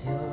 You.